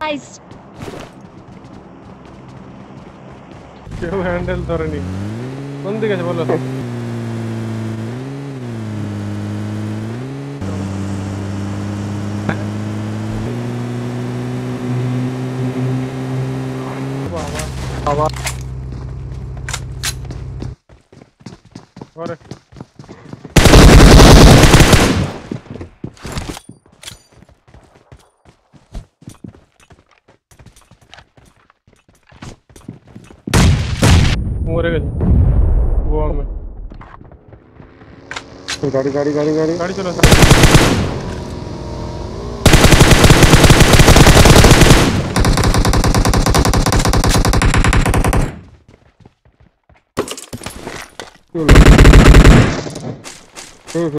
Nice. কেউ handle ধরেনি কোন দিকে আছে বলো বাবা বাবা ঘরে मोरे गए गोवा में। गाड़ी गाड़ी गाड़ी गाड़ी? गाड़ी चलो सर चलो हम्म, हम्म।